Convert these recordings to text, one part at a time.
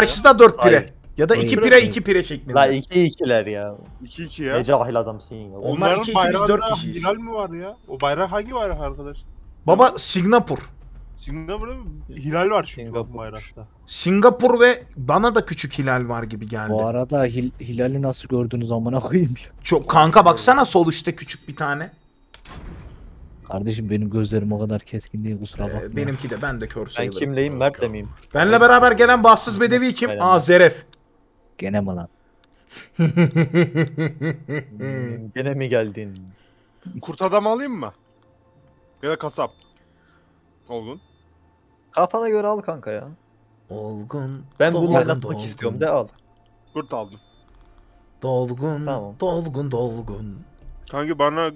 karşıda 4 pire. Hayır. Ya da 2 Hayır. pire 2 pire şeklinde. La iki ikiler ya. 2-2 ya. Ne cahil adamsın ya. Onlar Onların iki, iki, bayrağında hilal mi var ya? O bayrak hangi bayrak arkadaş? Baba Singapur. Singapur'da mı? Hilal var çünkü Singapur. bayrakta. Singapur ve bana da küçük hilal var gibi geldi. Bu arada Hil Hilal'i nasıl gördünüz amına koyayım ya. Çok kanka baksana sol üstte küçük bir tane. Kardeşim benim gözlerim o kadar keskin değil kusura bakma. Ee, benimki de ben de kör Ben sayılırım. kimleyim? Mert de miyim? Benle beraber gelen bahtsız bedevi kim? Aa Zeref. Gene mi lan? Hmm, Gene mi geldin? Kurt adam alayım mı? Ya da kasap. Olgun. Kafana göre al kanka ya. Olgun. Ben bunu dolgun, oynatmak dolgun, istiyorum de al. Kurt aldım. Dolgun. Tamam. Dolgun dolgun. Kanki bana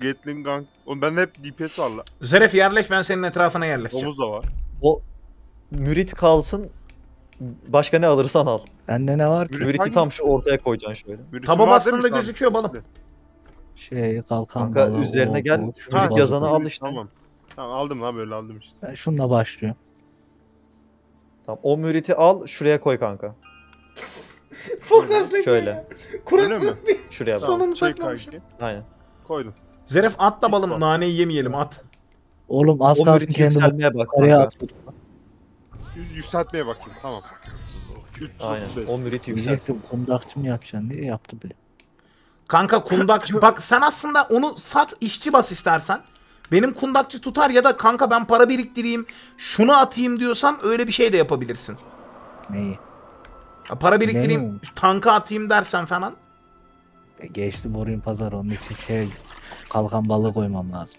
Gatling Gun... Oğlum bende hep DPS var la. Zeref yerleş ben senin etrafına yerleşeceğim. Domuz da var. O mürit kalsın. Başka ne alırsan al. Bende ne var ki? Mürit Müriti hangi- tam şu ortaya koyacaksın şöyle. Müritim Taba var bastığında demiş lan. gözüküyor balım. Şey kalkan Kanka, balığı, üzerine o- gel. Ha, yazanı al işte. Tamam. Tamam aldım lan böyle aldım işte. Ben şununla başlıyorum. Tamam o müriti al şuraya koy kanka. Ne Şöyle. Öyle mi? Şuraya bak. Sonunu Şey saklamışım. Aynen. Koydum. Zeref at da balım naneyi yemeyelim at. Oğlum az kendimi yükselmeye bak Yükseltmeye bakayım. Tamam. 335. Aynen. O müriti yükselt. Diyecektim kundakçı mı yapacaksın diye yaptı bile. Kanka kundakçı bak sen aslında onu sat işçi bas istersen. Benim kundakçı tutar ya da kanka ben para biriktireyim şunu atayım diyorsan öyle bir şey de yapabilirsin. Neyi? Ya para biriktireyim Ne? tanka atayım dersen falan. E, geçti Borin pazar onun için şey kalkan balığı koymam lazım.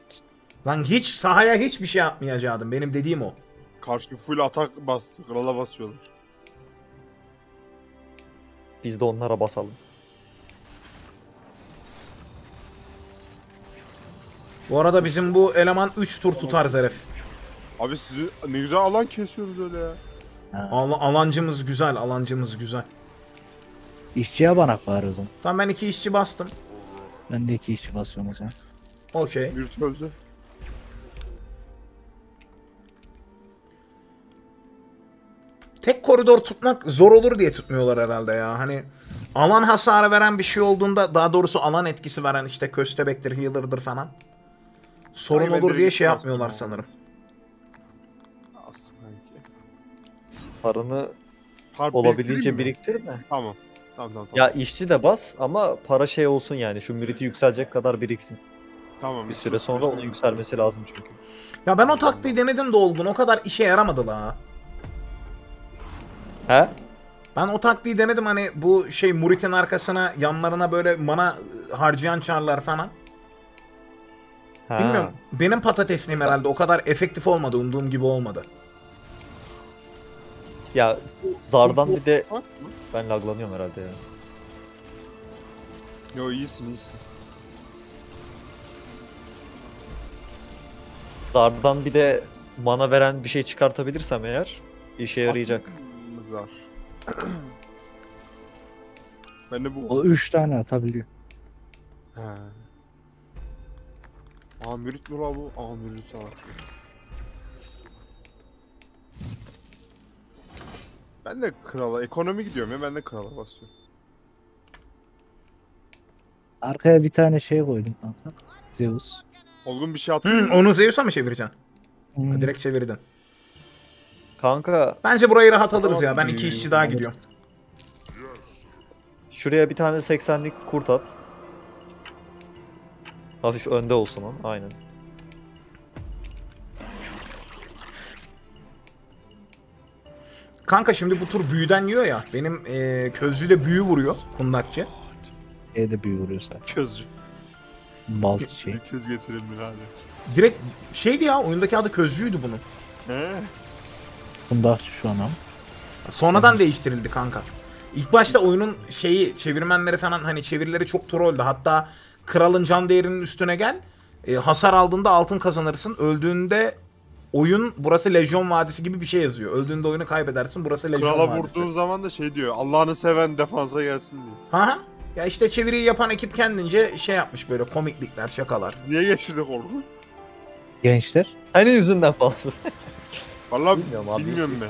Lan hiç sahaya hiçbir şey atmayacaktım benim dediğim o. Karşı full atak bastı. Krala basıyorlar. Biz de onlara basalım. Bu arada bizim bu eleman 3 tur tutar Zeref. Abi sizi ne güzel alan kesiyoruz öyle ya. Al- alancımız güzel alancımız güzel. İşçiye banak var o zaman. Tamam ben iki işçi bastım. Ben de iki işçi basıyorum o zaman. Okey. Mürt öldü. Tek koridor tutmak zor olur diye tutmuyorlar herhalde ya. Hani alan hasarı veren bir şey olduğunda daha doğrusu alan etkisi veren işte köstebektir, healer'dır falan. Sorun Sanki olur diye şey yapmıyorlar sanırım. Aslında kanki. Paranı Harp olabildiğince biriktir de. Tamam. Tamam tamam. tamam. Ya işçi de bas ama para şey olsun yani şu müriti yükselecek kadar biriksin. tamam. Bir süre sonra onun yükselmesi lazım çünkü. Ya ben o taktiği denedim de olgun. O kadar işe yaramadı la. He? Ben o taktiği denedim hani bu şey Murit'in arkasına yanlarına böyle mana harcayan çarlar falan. Ha. Bilmiyorum. Benim patatesliğim herhalde o kadar efektif olmadı. Umduğum gibi olmadı. Ya Zar'dan bir de. Ben laglanıyorum herhalde ya. Yo iyisin iyisin. Zar'dan bir de mana veren bir şey çıkartabilirsem eğer işe yarayacak. Zar. ben de bu... O üç tane atabiliyor. He. Aa mürit mi la bu? Aa mürit var. Ben de krala, ekonomi gidiyorum ya ben de krala basıyorum. Arkaya bir tane şey koydum kanka. Zeus. Olgun bir şey atıyor Hmm, onu Zeus'a mı çevireceksin? Hmm. Ha, direkt çevirdin. Kanka Bence burayı rahat alırız ya. Ben iki işçi daha gidiyorum. şuraya bir tane 80'lik kurt at. Hafif önde olsun o. Aynen. Kanka şimdi bu tur büyüden yiyor ya. Benim eee közlüyle büyü vuruyor kundakçı. Şeyde büyü vuruyor sadece. Közcü. Bal şey. Köz getirin bir hadi. Direkt şeydi ya oyundaki adı közlüydü bunun. He. Kundakçı şu an ama. Sonradan değiştirildi kanka. İlk başta oyunun şeyi çevirmenleri falan hani çevirileri çok trolldü. Hatta kralın can değerinin üstüne gel. e, hasar aldığında altın kazanırsın. Öldüğünde oyun burası Lejyon Vadisi gibi bir şey yazıyor. Öldüğünde oyunu kaybedersin. Burası Lejyon Krala Vadisi. vurduğun zaman da şey diyor. Allah'ını seven defansa gelsin diyor. Ha? Ya işte çeviriyi yapan ekip kendince şey yapmış böyle komiklikler, şakalar. Niye geçirdik Olgun? Gençler. Hani yüzünden falan. Vallahi Bilmiyorum abi. bilmiyorum ben.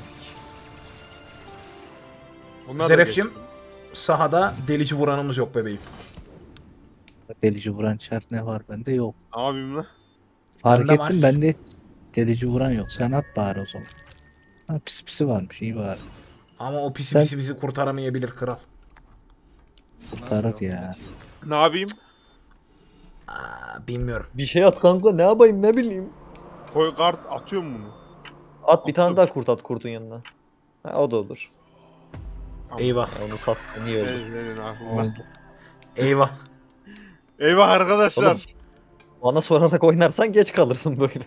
Bunlar da Zeref'cim geçti. sahada delici vuranımız yok bebeğim. Delici vuran çar ne var bende yok. Yapayım lan? Fark Bende var. ettim bende delici vuran yok. Sen at bari o zaman. Ha, pis pisi varmış iyi bari. Ama o pisi Sen- pisi bizi kurtaramayabilir kral. Kurtarır ya. Ne yapayım? Aa, bilmiyorum. Bir şey at kanka ne yapayım ne bileyim. Koy kart atıyor mu bunu? At bir tane daha kurt at kurtun yanına. Ha, o da olur. Tamam. Eyvah. Ya onu sat niye öldü? Verin, verin aklımda. Oldu. Eyvah. Eyvah arkadaşlar. Oğlum. Bana sorarak oynarsan geç kalırsın böyle.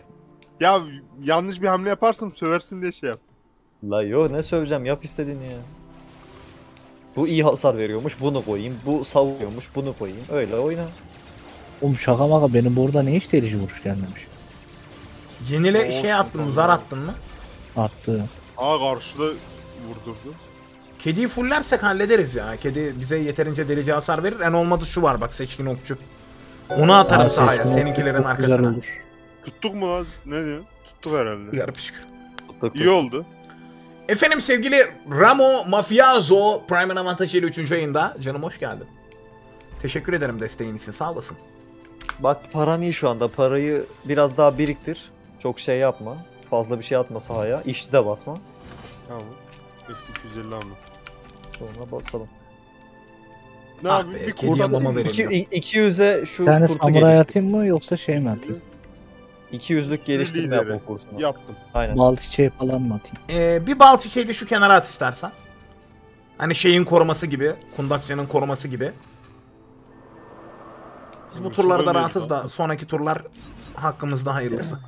Ya yanlış bir hamle yaparsam söversin diye şey yap. La yo ne söveceğim yap istediğini ya. Bu iyi hasar veriyormuş bunu koyayım. Bu savuruyormuş bunu koyayım. Öyle oyna. Oğlum şaka maka benim burada ne hiç delici vuruş gelmemiş. Yenile şey attın tamam. zar attın mı? Attı. Aa karşıda vurdurdu. Kediyi fullersek hallederiz ya. Kedi bize yeterince delici hasar verir. En olmadı şu var bak seçkin okçu. Onu atarım Aa, sahaya seninkilerin arkasına. olur. Tuttuk mu lan? Ne diyor? Tuttuk herhalde. Yarpışık. İyi oldu. Efendim sevgili Ramo Mafiazo Prime'ın avantajıyla 3. ayında. Canım hoş geldin. Teşekkür ederim desteğin için sağ olasın. Bak paran iyi şu anda. Parayı biraz daha biriktir. Çok şey yapma. Fazla bir şey atma sahaya. İşçi de basma. Tamam. Eksi 250 ama. Sonra basalım. Ne Ah yapayım? be, Bir mama atayım. verelim. İki, 200'e şu Bir tane kurtu samuray geliştir. atayım mı yoksa şey mi atayım? 200'lük Sinir geliştirme yap lideri. o kurtuna. Yaptım. Aynen. Bal çiçeği falan mı atayım? Ee, bir bal çiçeği de şu kenara at istersen. Hani şeyin koruması gibi. Kundakçının koruması gibi. Biz bu turlarda rahatız da sonraki turlar hakkımızda hayırlısı.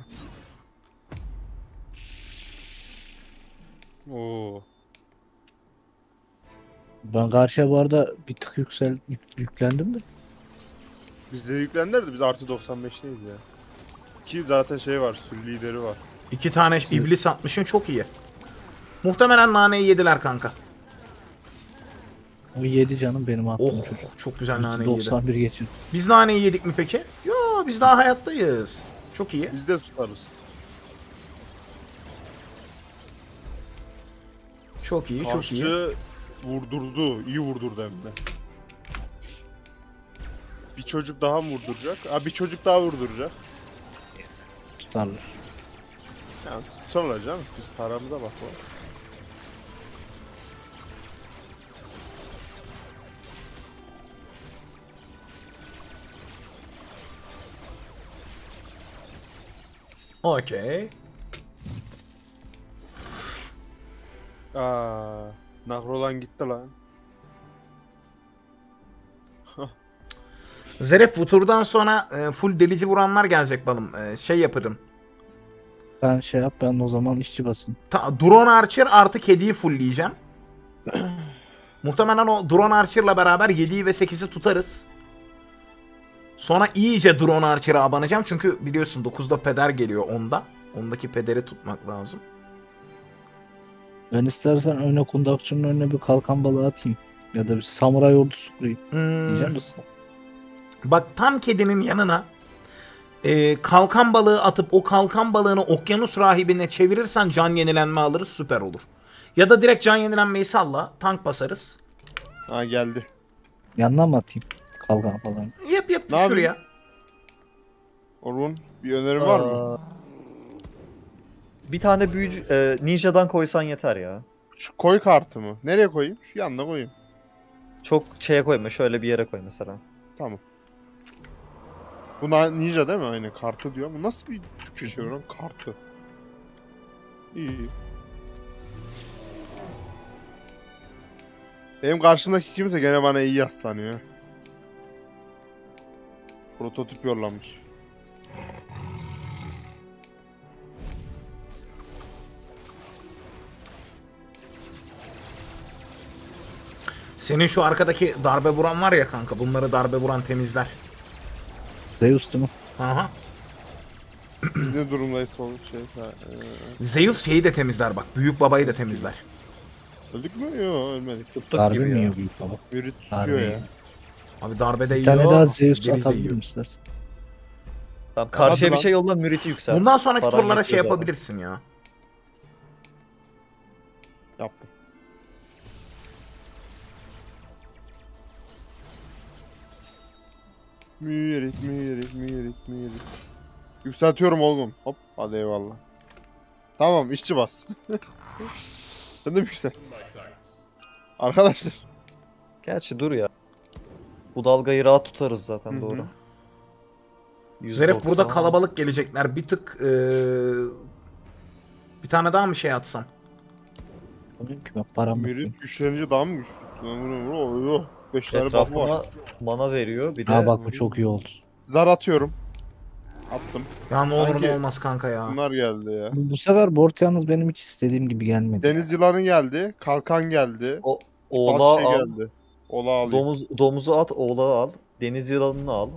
Oo. Ben karşıya bu arada bir tık yüksel yük- yüklendim de. Bizde yüklendiler de biz artı 95'teyiz ya. Ki zaten şey var, sürü lideri var. İki tane iblis atmışın çok iyi. Muhtemelen naneyi yediler kanka. O 7 canım benim attığım Oh çocuk. çok güzel naneyi yedi. 91 geçin. Biz naneyi yedik mi peki? Yo biz daha hayattayız. Çok iyi. Biz de tutarız. Çok iyi, çok iyi. Karşı vurdurdu, iyi vurdurdu hem de. Bir çocuk daha mı vurduracak? Aa, bir çocuk daha vurduracak. Tutarlar. Yani sonra canım, biz paramıza bak. lan. Okey. Aa, Nahrolan gitti lan. Zeref bu turdan sonra e, full delici vuranlar gelecek balım. E, şey yaparım. Ben şey yap ben o zaman işçi basayım. Ta, drone Archer artı kediyi fullleyeceğim. Muhtemelen o Drone Archer'la beraber 7'yi ve 8'i tutarız. Sonra iyice Drone Archer'a abanacağım. Çünkü biliyorsun 9'da peder geliyor 10'da. 10'daki pederi tutmak lazım. Ben istersen önüne kundakçının önüne bir kalkan balığı atayım. Ya da bir samuray ordusu kurayım. Hmm, Diyeceğim misin? Bak tam kedinin yanına e, kalkan balığı atıp o kalkan balığını okyanus rahibine çevirirsen can yenilenme alırız süper olur. Ya da direkt can yenilenmeyi salla tank basarız. Ha geldi. Yanına mı atayım? Kalkan falan. Yap yap Ne yapayım? şuraya. Orhun bir önerin var mı? Aa, Bir tane büyücü e, ninja'dan koysan yeter ya. Şu koy kartı mı? Nereye koyayım? Şu yanına koyayım. Çok şeye koyma şöyle bir yere koy mesela. Tamam. Bu na- ninja değil mi? Aynen kartı diyor ama nasıl bir Türkçe çeviriyorum? Kartı. İyi. Benim karşımdaki kimse gene bana iyi yaslanıyor. Prototip yollamış. Senin şu arkadaki darbe vuran var ya kanka bunları darbe vuran temizler. Zeus değil mi? Aha. Biz ne durumdayız son şey? Ha, e, Zeus şeyi de temizler bak. Büyük babayı da temizler. öldük mü? Yok ölmedik. Tuttuk Darbe gibi mi ya. yiyor büyük baba? Darbe tutuyor ya. yiyor. Abi darbe de Bir yiyor. tane daha Zeus geri de atabilirim yiyor. istersen. Tamam, karşıya bir lan. şey yolla müriti yükselt. Bundan sonraki Paran turlara şey zaten. yapabilirsin ya. Yaptım. Mürit, mürit, mürit, mürit. Yükseltiyorum oğlum. Hop, hadi eyvallah. Tamam, işçi bas. Sen de mi yükselt? Arkadaşlar. Gerçi dur ya. Bu dalgayı rahat tutarız zaten Hı hı. doğru. Zeref burada 190. kalabalık gelecekler. Bir tık eee, bir tane daha mı şey atsam? Bilmiyorum ki ben param. Mürit güçlenince daha mı güçlü? Lan bunu vur, oh, 5 tane buff var. Mana veriyor. Bir de Ha bak bu çok iyi oldu. Zar atıyorum. Attım. Ya ne olur Hangi- ne olmaz kanka ya. Bunlar geldi ya. Bu, bu sefer board yalnız benim hiç istediğim gibi gelmedi. Deniz yılanı geldi. Kalkan geldi. Oğlağı şey al. geldi. Ola alayım. Domuz, domuzu at, oğlağı al. Deniz yılanını al.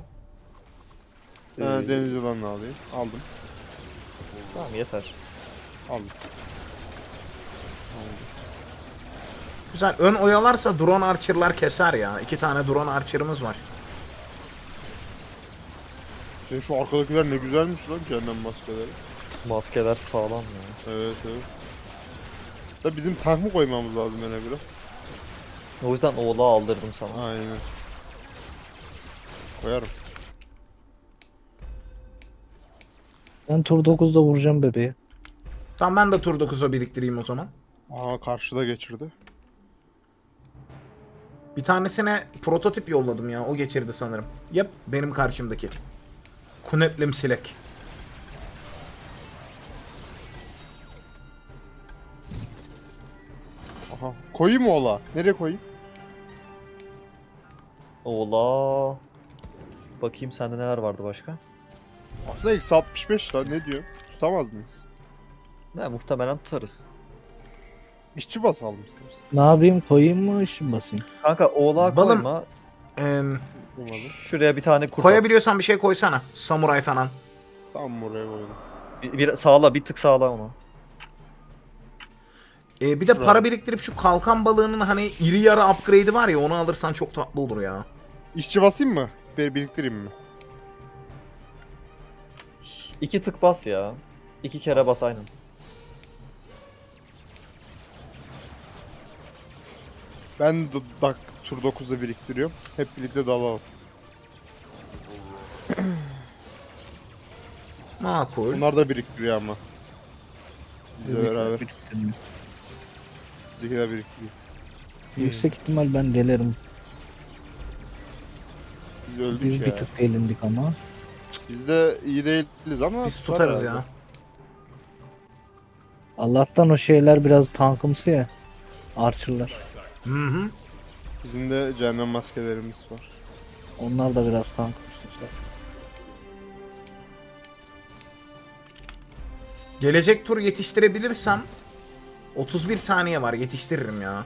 Ha, Ee, deniz yılanını alayım. Aldım. Tamam yeter. Aldım. Güzel. Ön oyalarsa drone archer'lar keser ya. İki tane drone archer'ımız var. Senin şu arkadakiler ne güzelmiş lan cehennem maskeleri. Maskeler sağlam ya. Evet evet. Da bizim tank mı koymamız lazım yine göre? O yüzden oğlağı aldırdım sana. Aynen. Koyarım. Ben tur 9'da vuracağım bebeği. Tamam ben de tur 9'a biriktireyim o zaman. Aa karşıda geçirdi. Bir tanesine prototip yolladım ya. O geçirdi sanırım. Yap benim karşımdaki. Kunetlim Silek. Aha. Koyayım mı ola? Nereye koyayım? Oğlağı. Bakayım sende neler vardı başka? Aslında eksi 65 lan ne diyor? Tutamaz mıyız? Ne muhtemelen tutarız. İşçi basalım istersen. Ne yapayım koyayım mı ışın basayım? Kanka oğlağı Balım. koyma. Ee. Şuraya bir tane kurt koyabiliyorsan bir şey koysana. Samuray falan. Tam buraya koydum. Bir, bir sağla bir tık sağla onu. Ee, bir de Şuraya. para biriktirip şu kalkan balığının hani iri yarı upgrade'i var ya onu alırsan çok tatlı olur ya. İşçi basayım mı? Bir biriktireyim mi? İki tık bas ya. İki kere bas aynen. Ben dak tur 9'a biriktiriyorum. Hep birlikte dalalım. Makul. Bunlar da biriktiriyor ama. Bizle Birlikte beraber. biriktirme. Biriktiriyor. Yüksek ihtimal ben delerim. Biz öldük Biz ya. bir tık delindik ama. Biz de iyi değiliz ama Biz tutarız ya. Allah'tan o şeyler biraz tankımsı ya. Archer'lar. Hı hı. Bizim de cehennem maskelerimiz var. Onlar da biraz tankımsı zaten. Gelecek tur yetiştirebilirsem 31 saniye var yetiştiririm ya.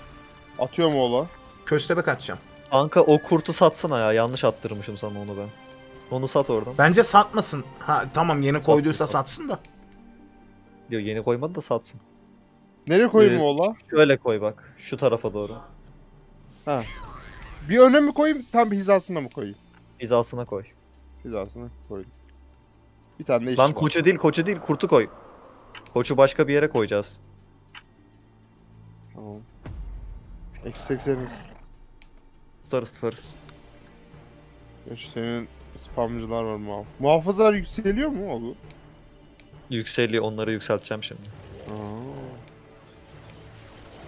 Atıyor mu ola? Köstebek atacağım. Kanka o kurtu satsana ya. Yanlış attırmışım sana onu ben. Onu sat oradan. Bence satmasın. Ha tamam yeni koyduysa Satsın, satsın da. Diyor yeni koymadı da satsın. Nereye koyayım Ee, ola? Şöyle koy bak. Şu tarafa doğru. Bir öne mi koyayım? Tam bir hizasına mı koyayım? Hizasına koy. Hizasına koydum. Bir tane işçi Lan var. koçu değil koçu değil kurtu koy. Koçu başka bir yere koyacağız. Tamam. Eksi 80'iz. Tutarız tutarız. Geç senin spamcılar var muhaf. Muhafızlar yükseliyor mu oğlum? Yükseliyor onları yükselteceğim şimdi. Aa.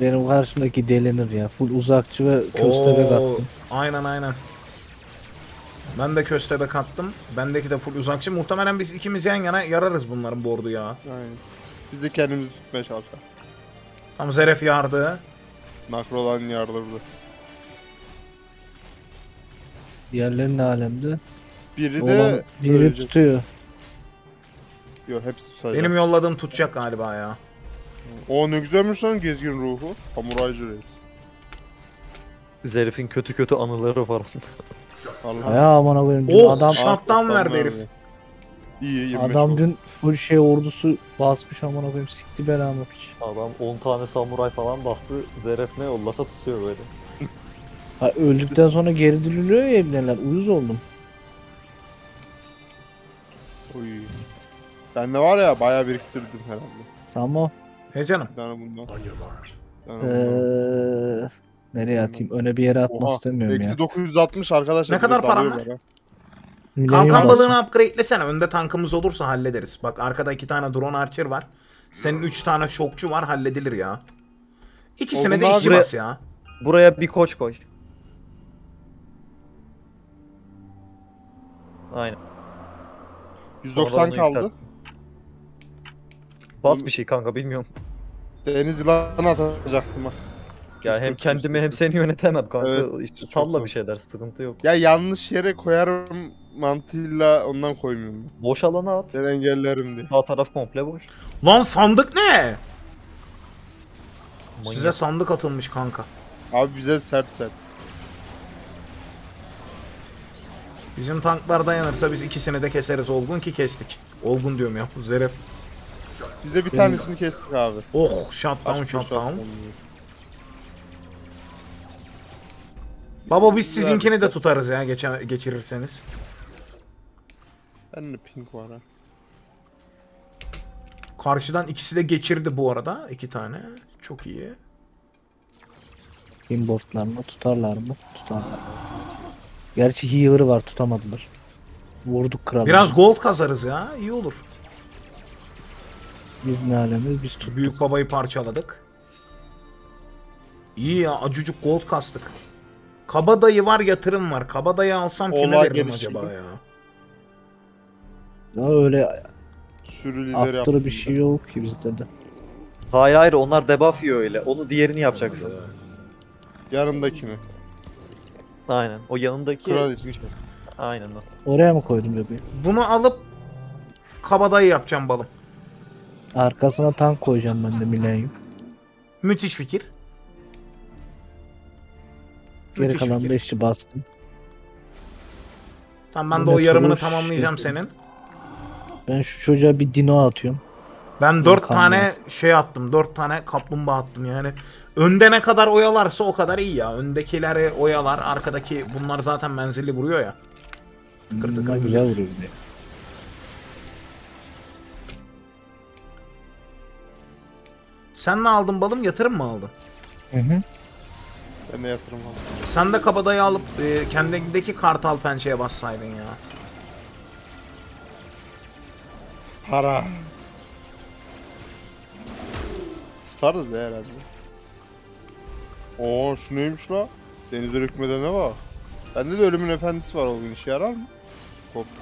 Benim karşımdaki delenir ya. Full uzakçı ve köstebek Oo, attım. Aynen aynen. Ben de köstebek attım. Bendeki de full uzakçı. Muhtemelen biz ikimiz yan yana yararız bunların bordu ya. Aynen. Biz de kendimizi tutmaya çalışalım. Tam Zeref yardı. Nakrolan yardırdı. Diğerleri ne alemde? Biri de biri ölecek. tutuyor. Yok hepsi tutacak. Benim yolladığım tutacak galiba ya. O ne güzelmiş lan gezgin ruhu. Samuraycı reis. Zerif'in kötü kötü anıları var. Allah. Ya aman koyayım. Dün Oh, adam shutdown verdi herif. İyi 25 adam oldu. dün full şey ordusu basmış aman koyayım. Sikti belamı piç. Adam 10 tane samuray falan bastı. Zeref ne yollasa tutuyor böyle. Ha, öldükten sonra geri diriliyor ya evlenler. Uyuz oldum. Oy. Ben de var ya bayağı biriktirdim herhalde. Samo. He canım. Bir tane bundan. Bir tane bundan. Eee nereye atayım? Öne bir yere atmak Oha, istemiyorum Eksi ya. 960 arkadaşlar. Ne kadar param. Milenyum Kalkan balığını upgradelesene. Önde tankımız olursa hallederiz. Bak arkada iki tane drone archer var. Senin üç tane şokçu var halledilir ya. İkisine Oğlum de işçi bas ya. Buraya bir koç koy. Aynen. 190 Sonra onu kaldı. Bas bir şey kanka bilmiyorum. Deniz yılanı atacaktım ha. Ya hem 140 kendimi hem seni yönetemem kanka. Evet, işte salla bir şeyler sıkıntı yok. Ya yanlış yere koyarım mantığıyla ondan koymuyorum. Boş alana at. Ben engellerim diye. Sağ taraf komple boş. Lan sandık ne? Manyak. Size sandık atılmış kanka. Abi bize sert sert. Bizim tanklar dayanırsa biz ikisini de keseriz olgun ki kestik. Olgun diyorum ya. Zeref. Bize bir tanesini kestik abi. Oh shutdown shutdown. Baba biz sizinkini de tutarız ya geçe geçirirseniz. Ben de pink var ha. Karşıdan ikisi de geçirdi bu arada. iki tane. Çok iyi. Inboardlarını tutarlar mı? Tutarlar. Gerçi healer'ı var tutamadılar. Vurduk kralı. Biraz gold kazarız ya. iyi olur. Biz ne alemiz biz tuttuk. Büyük babayı parçaladık. İyi ya acıcık gold kastık. Kabadayı var yatırım var. Kabadayı alsam kime Oğlağı veririm acaba ya? Ya öyle Sürü yaptım bir şey yok ki bizde de. Hayır hayır onlar debuff yiyor öyle. Onu diğerini yapacaksın. Yanındakini. Aynen. O yanındaki Kral ismi. Aynen o. Oraya mı koydum bebeğim? Bunu alıp kabadayı yapacağım balım. Arkasına tank koyacağım ben de milenyum. Müthiş fikir. Geri Müthiş kalan fikir. da işçi bastım. Tamam ben de Bu o ne yarımını tamamlayacağım şey- senin. Ben şu çocuğa bir dino atıyorum. Ben dört tane şey attım. Dört tane kaplumbağa attım yani. Önde ne kadar oyalarsa o kadar iyi ya. Öndekileri oyalar. Arkadaki bunlar zaten menzilli vuruyor ya. Bunlar güzel. güzel vuruyor Sen ne aldın balım? Yatırım mı aldın? Hı hı. Ben de yatırım aldım. Sen de kabadayı alıp e, kendindeki kartal pençeye bassaydın ya. Para. Tutarız ya herhalde. Oo şu neymiş la? Deniz hükmede ne var? Bende de ölümün efendisi var o gün işe yarar mı? Kopta.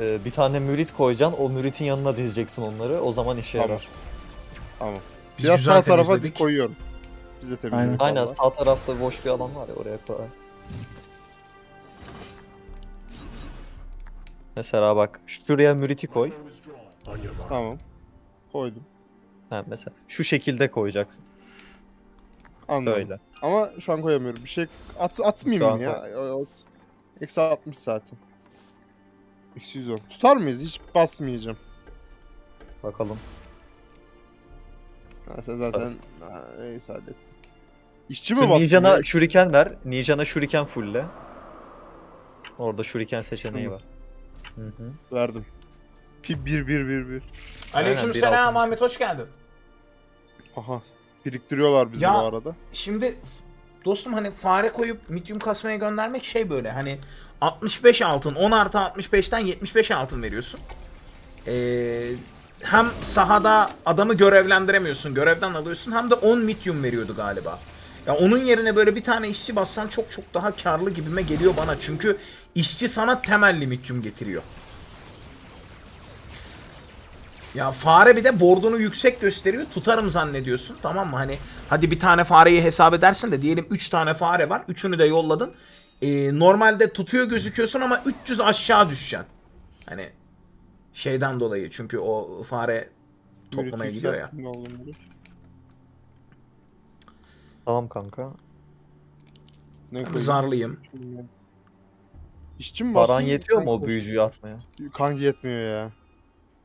Ee, bir tane mürit koyacaksın. O müritin yanına dizeceksin onları. O zaman işe Tamam. yarar. Tamam. Biz Biraz sağ tarafa temizledik. dik koyuyorum. Biz de temizledik. Aynen valla. sağ tarafta boş bir alan var ya oraya koy. Mesela bak şuraya müriti koy. Tamam. Koydum. Ha, mesela şu şekilde koyacaksın. Anladım. Böyle. Ama şu an koyamıyorum. Bir şey at, atmayayım ya? Eksi 60 zaten. Eksi 110. Tutar mıyız? Hiç basmayacağım. Bakalım. Ha, sen zaten ha, reis hallettin. İşçi mi bastın? Nijan'a ya? şuriken ver. Nijan'a şuriken fullle. Orada şuriken seçeneği var. Hı hı. Verdim. Pi 1 1 1 1. Aleyküm bir selam. Ahmet hoş geldin. Aha. Biriktiriyorlar bizi Ya- bu arada. Şimdi dostum hani fare koyup mityum kasmaya göndermek şey böyle hani 65 altın 10 artı 65'ten 75 altın veriyorsun. Ee, hem sahada adamı görevlendiremiyorsun görevden alıyorsun hem de 10 mityum veriyordu galiba. Ya onun yerine böyle bir tane işçi bassan çok çok daha karlı gibime geliyor bana. Çünkü işçi sana temelli mityum getiriyor. Ya fare bir de bordunu yüksek gösteriyor. Tutarım zannediyorsun. Tamam mı? Hani hadi bir tane fareyi hesap edersin de diyelim 3 tane fare var. Üçünü de yolladın. Ee, normalde tutuyor gözüküyorsun ama 300 aşağı düşeceksin. Hani şeyden dolayı. Çünkü o fare toplamaya gidiyor ya. Tamam kanka. Ne koyayım? zarlıyım. İşçi mi Paran yetiyor mu o büyücüyü atmaya? Kanka yetmiyor ya.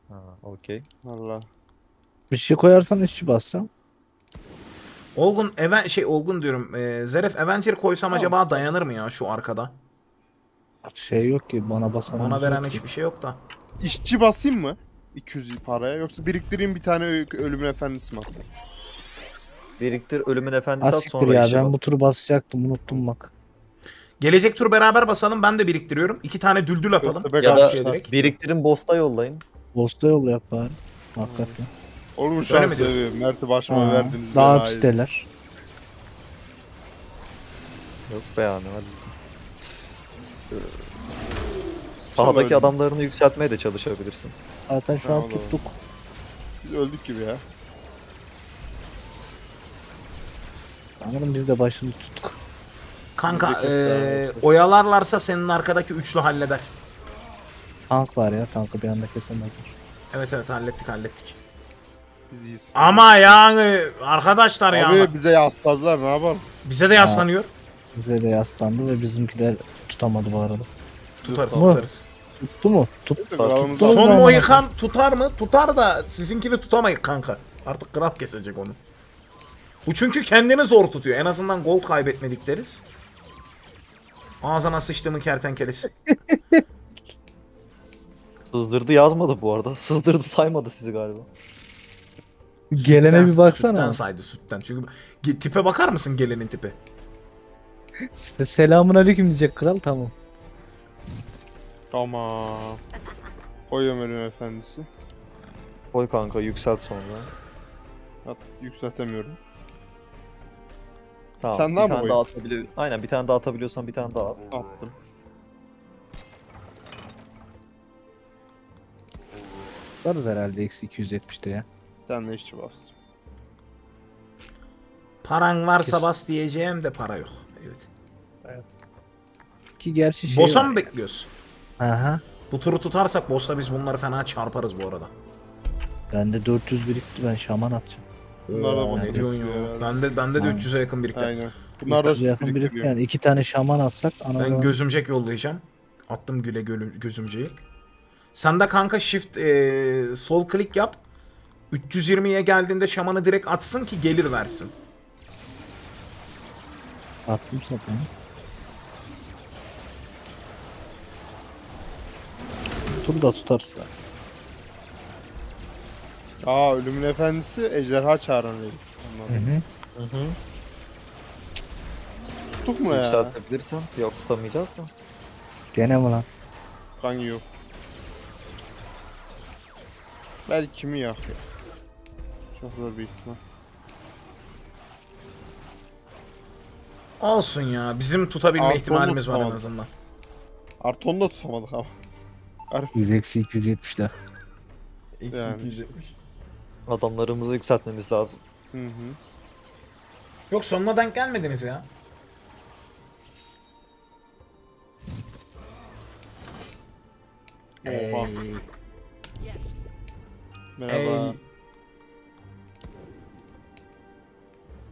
Ha, okey. Valla. Bir şey koyarsan işçi basacağım. Olgun even şey Olgun diyorum. E, Zeref Avenger koysam acaba dayanır mı ya şu arkada? Şey yok ki bana basan. Bana veren yok ki. hiçbir şey yok da. İşçi basayım mı? 200 paraya yoksa biriktireyim bir tane ölümün efendisi mi atayım? Biriktir ölümün efendisi at Asiktir sonra ya işe ben bu turu basacaktım unuttum bak. Gelecek tur beraber basalım. Ben de biriktiriyorum. İki tane düldül atalım. Köstebek Ya da direkt. biriktirin boss'ta yollayın. Bosta yol yap bari. Hakikaten. Oğlum Öyle şans mi diyorsun? seviyorum. Mert'i başıma verdiniz. Daha pisteler. Yok be yani hadi. Ee, Sahadaki öldüm. adamlarını yükseltmeye de çalışabilirsin. Zaten şu an tuttuk. Biz öldük gibi ya. Sanırım biz de başını tuttuk. Kanka Bizdeki evet. oyalarlarsa senin arkadaki üçlü halleder. Tank var ya tankı bir anda kesemezler. Evet evet hallettik hallettik. Biz iyiyiz. Ama yani arkadaşlar ya Abi bize yasladılar ne yapalım? bize de yaslanıyor. Bize de yaslandı ve bizimkiler tutamadı bu arada. Tutarız Ama- tutarız. Tuttu mu? Tut. Kralımız Tuttu. Son. Mohikan tutar mı? Tutar da sizinkini tutamayız kanka. Artık Graf kesecek onu. Bu çünkü kendini zor tutuyor. En azından gold kaybetmedik deriz. Ağzına sıçtığımın kertenkelesi. Sızdırdı yazmadı bu arada. Sızdırdı saymadı sizi galiba. Gelene Sütten- bir baksana. Sütten saydı sütten. Çünkü tipe bakar mısın gelenin tipi? Se- Selamun aleyküm diyecek kral tamam. Tamam. Koyuyorum ölüm efendisi. Koy kanka yükselt sonra. At, yükseltemiyorum. Tamam. Sen bir daha mı tane daha atabiliyor. Aynen bir tane daha atabiliyorsan bir tane daha at. Attım. Tutarız herhalde eksi 270'te ya. Bir tane de işçi bastım. Paran varsa Kes. bas diyeceğim de para yok. Evet. Ki gerçi şey Boss'a var mı ya. Aha. Bu turu tutarsak boss'ta biz bunları fena çarparız bu arada. Bende 400 birikti ben şaman atacağım. Bunlar da ne diyorsun kesiyor ya? Bende, bende de Aynen. 300'e yakın birikti. Aynen. Bunlar da Yakın birikti yani iki tane şaman atsak Ben anadolu gözümcek yollayacağım. Attım güle gölü- gözümceyi. Sen de kanka shift eee, sol klik yap. 320'ye geldiğinde şamanı direkt atsın ki gelir versin. attım zaten. Tur da tutarsa. Aa ölümün efendisi ejderha çağıran reis. Hı hı. Hı hı. Tuttuk mu ya? Yükseltebilirsen. Yok tutamayacağız da. Gene mi lan? Kan yok. Belki kimi yakıyor. Çok zor bir ihtimal. Olsun ya. Bizim tutabilme Artı ihtimalimiz var en azından. Artı onu da tutamadık ama. 100 eksi 270'ler. Yani. Adamlarımızı yükseltmemiz lazım. Hı hı. Yok sonuna denk gelmediniz ya. Oha. Ey, Merhaba. ey.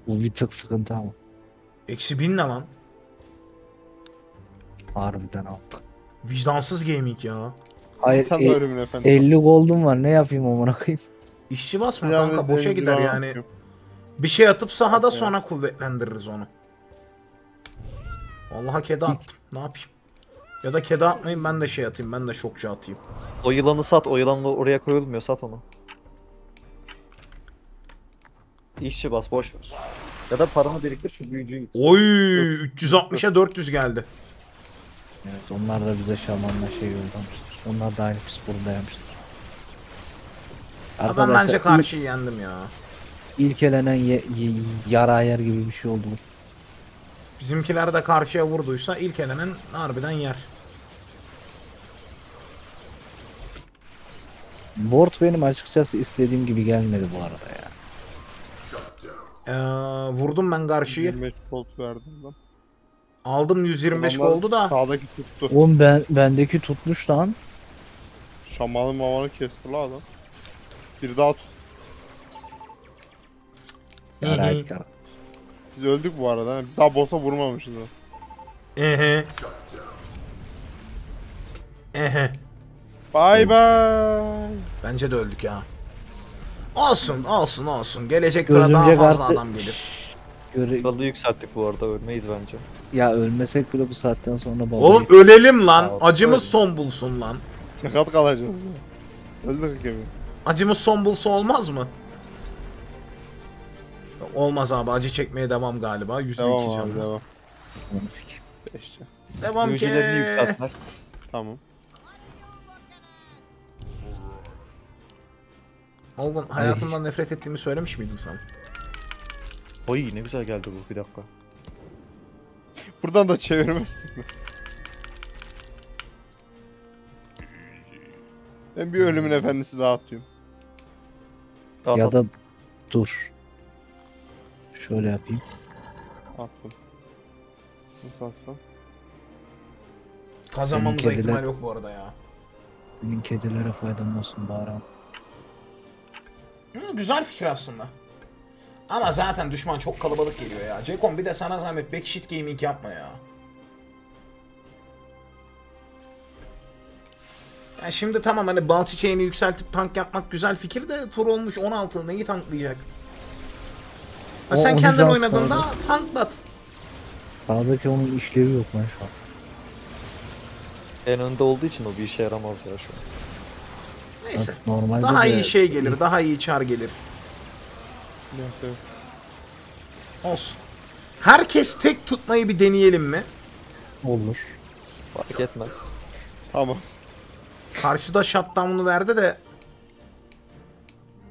Bu bir tık sıkıntı ama. Eksi bin ne lan? Harbiden ama. Vicdansız gaming ya. Hayır tane e- ölümün efendisi. 50 gold'um var ne yapayım amına koyayım. İşçi basma Yani kanka boşa gider yani. Bir şey atıp sahada sonra kuvvetlendiririz onu. Allah'a keda attım. Ne yapayım? Ya da keda atmayayım ben de şey atayım. Ben de şokçu atayım. O yılanı sat. O yılan oraya koyulmuyor. Sat onu. İşçi bas boş ver. Ya da paranı biriktir şu büyücüyü. Oy 360'a 400 geldi. Evet onlar da bize şamanla şey yollamışlar. Onlar da aynı. Ha, ben Arkadaşlar, bence karşıyı yendim ya. ilk, elenen ye, ye- yara yer gibi bir şey oldu bu. Bizimkiler de karşıya vurduysa ilk elenen harbiden yer. Board benim açıkçası istediğim gibi gelmedi bu arada ya. Ee, vurdum ben karşıyı. 25 volt verdim lan. Aldım 125 Adamlar oldu da. Sağdaki tuttu. Oğlum ben bendeki tutmuş lan. Şamanın mamanı kesti la adam. Bir daha tut. Biz öldük bu arada. Biz daha boss'a vurmamışız. Ehe. Ehe. Bye bye. Bence de öldük ya. Olsun olsun olsun. Gelecek tura daha fazla kartı- adam gelir. Göre... Kralı yükselttik bu arada. Ölmeyiz bence. Ya ölmesek bile bu saatten sonra baba. Oğlum ölelim lan. Acımız son bulsun lan. Sakat kalacağız. Öldük gibi. Acımız son bulsa olmaz mı? Olmaz abi acı çekmeye devam galiba. Yüzünü Devam yıkayacağım. abi devam. Beşçe. Devam ki. Yükseltmek. Tamam. Olgun hayatımdan nefret ettiğimi söylemiş miydim sana? Oy ne güzel geldi bu bir dakika. Buradan da çevirmezsin Ben bir ölümün efendisi daha atıyorum. At, Ya da dur. Şöyle yapayım. Attım. Nasıl atsam? Kazanmamıza Senin kediler- ihtimal yok bu arada ya. Senin kedilere faydan olsun bari. Hı, güzel fikir aslında. Ama zaten düşman çok kalabalık geliyor ya. Cekon bir de sana zahmet backshit gaming yapma ya. Ya şimdi tamam hani bal çiçeğini yükseltip tank yapmak güzel fikir de tur olmuş 16 neyi tanklayacak? Ha, O sen onu kendin oynadığında sağladı. tanklat. Sağdaki onun işlevi yok an. En önde olduğu için o bir işe yaramaz ya şu an. Neyse. Normalde Daha de iyi şey gelir, daha iyi çar gelir. Evet, evet. Olsun. Herkes tek tutmayı bir deneyelim mi? Olur. Fark etmez. Tamam. Karşıda shutdown'unu verdi de.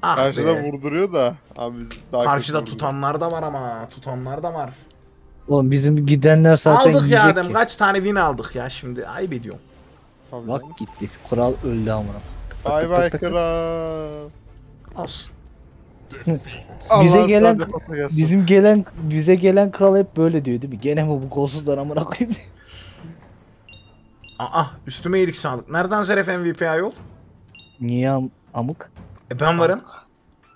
Ah Karşıda be. vurduruyor da. Abi biz daha Karşıda kötü tutanlar da var ama. Tutanlar da var. Oğlum bizim gidenler zaten aldık ya yiyecek Adem. ki. Kaç tane win aldık ya şimdi. Ayıp ediyorum. vuruyor. Bak gitti. Kural öldü amına. Bay bay kral. Olsun. Allah'ın gelen-. Bizim gelen bize gelen kral hep böyle diyor değil mi? Gene mi bu kolsuzlar amına koyayım? Aa üstüme iyilik sağlık. Nereden Zeref MVP ayol? Niye am amık? E ben varım.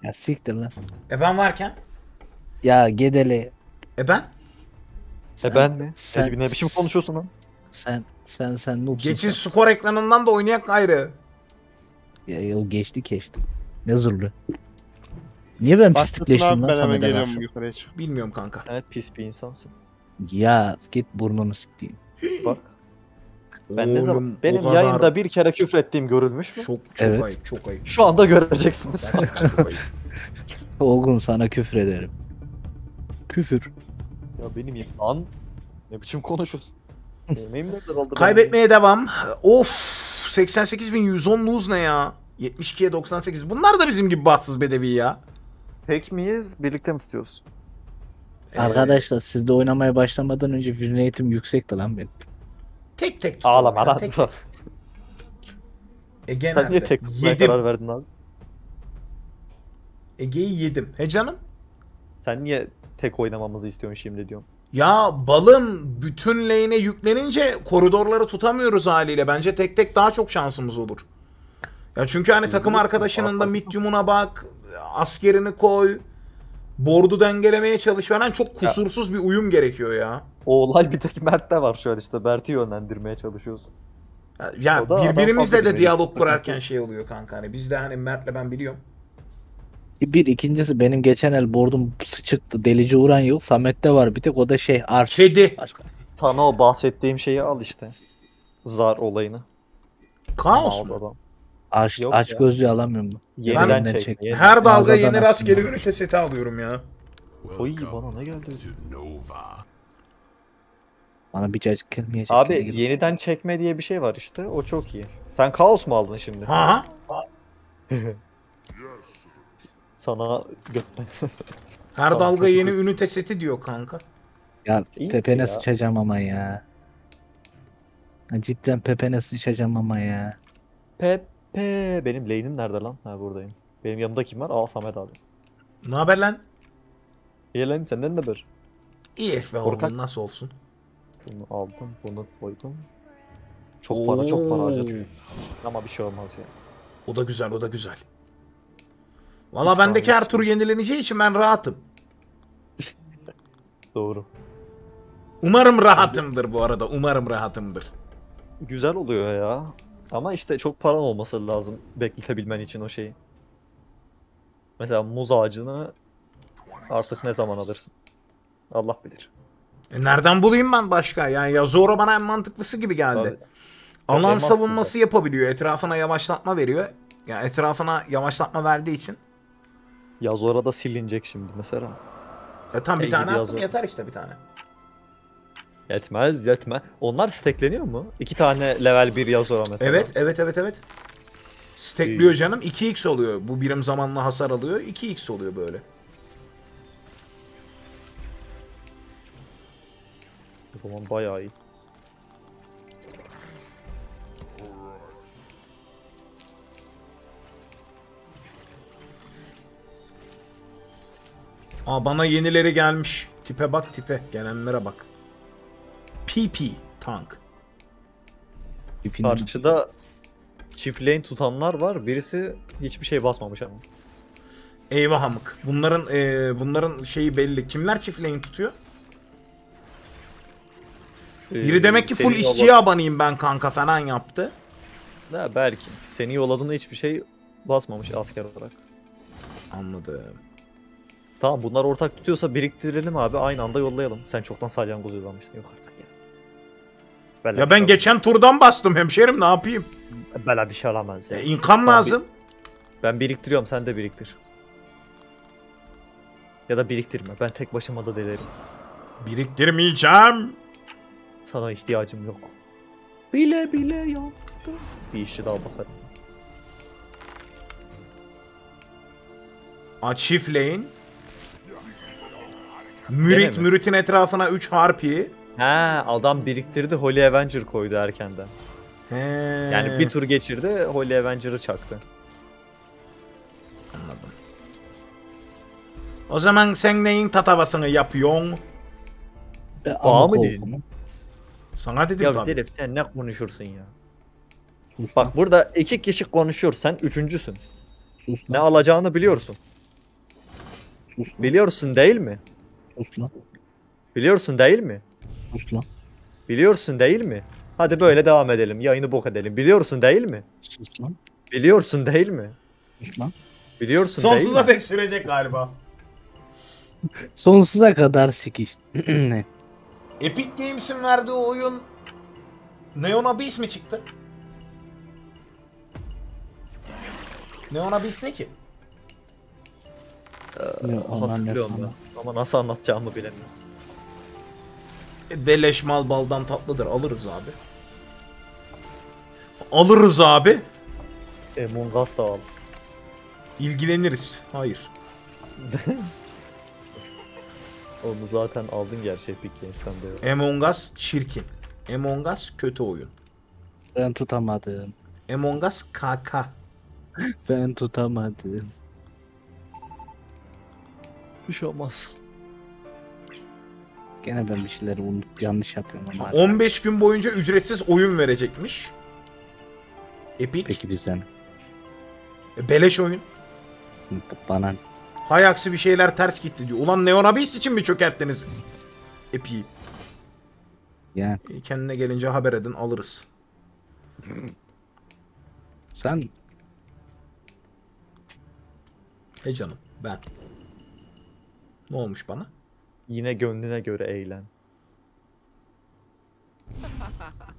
Ya siktir lan. E ben varken. Ya gedele. E ben. E ben mi? sen- Sen, ne biçim konuşuyorsun lan? Sen sen sen noobsun Geçin sen. skor ekranından da oynayak gayrı. Ya, ya o geçti geçti. Ne zırlı. Niye ben abi lan ben hemen geliyorum yukarıya çık. Bilmiyorum kanka. Evet pis bir insansın. Ya git burnunu siktiğim. Bak. Ben ne zaman Oğlum, benim kadar- yayında bir kere küfür ettiğim görülmüş mü? Çok çok Evet. ayıp çok ayıp. Şu anda göreceksiniz. Gerçekten çok ayıp. Olgun sana küfür ederim. Küfür. ya benim lan ne biçim konuşuyorsun? Kaybetmeye devam. Of 88.110 lose ne ya? 72'ye 98. Bunlar da bizim gibi bahtsız bedevi ya. Tek miyiz? Birlikte mi tutuyoruz? Ee, Arkadaşlar sizde oynamaya başlamadan önce win rate'im yüksekti lan benim. Tek tek tutalım Ağlama lan. tek tek. Ege Sen niye tek tutmaya Yedim. karar verdin abi? Ege'yi yedim. He canım? Sen niye tek oynamamızı istiyorsun şimdi diyorum. Ya balın bütün lane'e yüklenince koridorları tutamıyoruz haliyle. Bence tek tek daha çok şansımız olur. Ya çünkü hani takım arkadaşının da medium'una bak, askerini koy, board'u dengelemeye çalış falan çok kusursuz bir uyum gerekiyor ya. O olay bir tek Mert'te var şu an işte. Mert'i yönlendirmeye çalışıyoruz. Ya- Ya O da adam birbirimizle de diyalog kurarken şey oluyor kanka hani biz de hani Mert'le ben biliyorum. Bir ikincisi benim geçen el boardum çıktı. Delici uğran yok. Samet'te var bir tek o da şey arş. Kedi. Başka. Sana o bahsettiğim şeyi al işte. Zar olayını. Kaos mu? Aç, Yok aç ya. gözlüğü alamıyorum. Yeniden çek. çek. yeniden. Her dalga yeni rastgele ünite seti alıyorum ya. Oy bana ne geldi? Bana bir cacık gelmeyecek. Abi gibi. yeniden çekme diye bir şey var işte. O çok iyi. Sen kaos mu aldın şimdi? Ha? Sana götten. Her Sana dalga kötü yeni bir- ünite seti diyor kanka. Ya İyi pepene ya. sıçacağım ama ya. Ha, Cidden pepene sıçacağım ama ya. Pepe. Benim lane'im nerede lan? Ha buradayım. Benim yanımda kim var? Aa Samet abi. Ne haber lan? İyi lan senden de bir. İyi be Korkak. oğlum nasıl olsun? Bunu aldım, bunu koydum. Çok para, çok para Oo. harcadım. Ama bir şey olmaz ya. O da güzel, o da güzel. Valla bendeki her tur yenileneceği için ben rahatım. Doğru. Umarım rahatımdır bu arada. Umarım rahatımdır. Güzel oluyor ya. Ama işte çok paran olması lazım bekletebilmen için o şeyi. Mesela muz ağacını artık ne zaman alırsın? Allah bilir. E nereden bulayım ben başka? Yani Yazora bana en mantıklısı gibi geldi. Tabii. Alan Tabii, savunması yapabiliyor. Etrafına yavaşlatma veriyor. Yani etrafına yavaşlatma verdiği için. Yaz orada silinecek şimdi mesela. E tam bir tane attım Yazora. yeter işte bir tane. Yetmez yetmez. Onlar stackleniyor mu? İki tane level 1 yazıyor mesela. Evet, evet, evet, evet. Stackliyor canım. 2x oluyor. Bu birim zamanla hasar alıyor. 2x oluyor böyle. Zaman bayağı iyi. Aa bana yenileri gelmiş. Tipe bak tipe. Gelenlere bak. PP tank. İpini Karşıda çift lane tutanlar var. Birisi hiçbir şey basmamış ama. Eyvah amık. Bunların eee, bunların şeyi belli. Kimler çift lane tutuyor? Biri Ee, demek ki full işçiye abanayım ben kanka falan yaptı. Ha, belki. Seni yolladığında hiçbir şey basmamış asker olarak. Anladım. Tamam bunlar ortak tutuyorsa biriktirelim abi aynı anda yollayalım. Sen çoktan salyangoz yollamıştın yok artık ya. Böyle Ya bir ben şey geçen turdan bastım hemşerim ne yapayım? Böyle bir şey olamaz ya. E, inkam lazım. Ben biriktiriyorum sen de biriktir. Ya da biriktirme ben tek başıma da delerim. Biriktirmeyeceğim. Sana ihtiyacım yok. Bile bile yaptım. Bir işçi daha basarım. Aa, çift lane. Mürit, mi? Mürit'in etrafına 3 harpi. Ha adam biriktirdi Holy Avenger koydu erkenden. He. Yani bir tur geçirdi Holy Avenger'ı çaktı. Anladım. O zaman sen neyin tatavasını yapıyorsun? Bağ mı değil? Sana dedim Ya tabii. Zelif sen ne konuşursun ya? Sus Bak lan, burada iki kişi konuşuyor sen üçüncüsün. sus Ne lan, alacağını biliyorsun. sus lan, Biliyorsun değil mi? sus lan, Biliyorsun değil mi? sus lan, Biliyorsun değil mi? Hadi böyle devam edelim. Yayını bok edelim. Biliyorsun değil mi? sus lan, Biliyorsun değil mi? sus lan. Biliyorsun değil Sonsuza mi? dek sürecek galiba. Sonsuza kadar sikiş. Epic Games'in verdiği oyun Neon Abyss mi çıktı? Neon Abyss ne ki? Ne onlar ne Hatırlıyorum ben. Ama nasıl anlatacağımı bilemiyorum. E, Beleş mal baldan tatlıdır. Alırız abi. Alırız abi. Among Us da al. İlgileniriz. Hayır. Onu zaten aldın gerçi Epic Games'ten de. Among Us çirkin. Among Us kötü oyun. Ben tutamadım. Among Us KK. Ben tutamadım. Bir şey olmaz. Gene ben bir şeyleri unutup yanlış yapıyorum ama. 15 gün boyunca ücretsiz oyun verecekmiş. Epic. Peki bizden E, Beleş oyun. bana Hay aksi bir şeyler ters gitti diyor. Ulan Neon Abyss için mi çökerttiniz? Epic'i. yani E, Kendine gelince haber edin alırız. sen He canım ben. Ne olmuş bana? Yine gönlüne göre eğlen.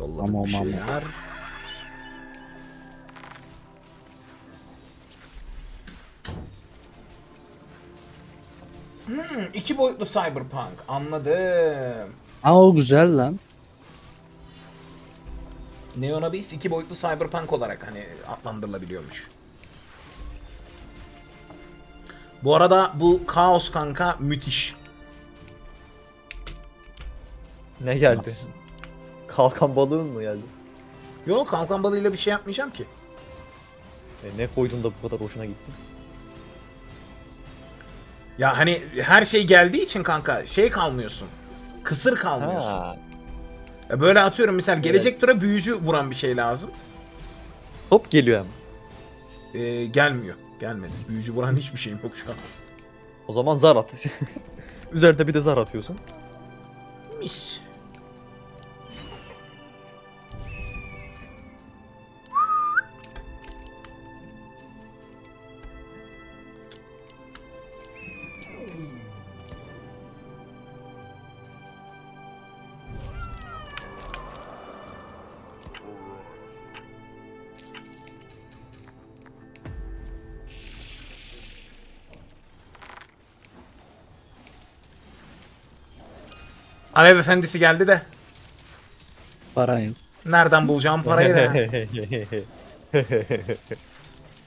Yolladık Ama bir şeyler. Hmm, iki boyutlu Cyberpunk. Anladım. Aa o güzel lan. Neon Abyss iki boyutlu Cyberpunk olarak hani adlandırılabiliyormuş. Bu arada bu Kaos kanka müthiş. Ne geldi? Kalkan balığın mı geldi? Yok kalkan balığıyla bir şey yapmayacağım ki. E, ne koydun da bu kadar hoşuna gitti? Ya hani her şey geldiği için kanka şey kalmıyorsun. Kısır kalmıyorsun. Ha. Ya böyle atıyorum misal gelecek tura büyücü vuran bir şey lazım. Top geliyor hem. Ee, gelmiyor. Gelmedi. Büyücü vuran hiçbir şeyim yok şu an. O zaman zar at. Üzerinde bir de zar atıyorsun. Mis. Alev efendisi geldi de. Paran yok. Nereden bulacağım parayı be?